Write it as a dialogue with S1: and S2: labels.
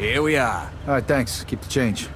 S1: Here we are.
S2: All right, thanks. Keep the change.